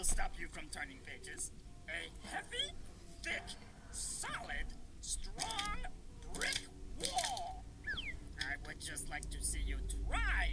will stop you from turning pages. A heavy, thick, solid, strong brick wall. I would just like to see you try